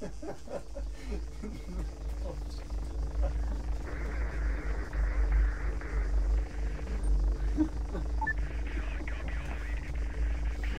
Ha ha ha.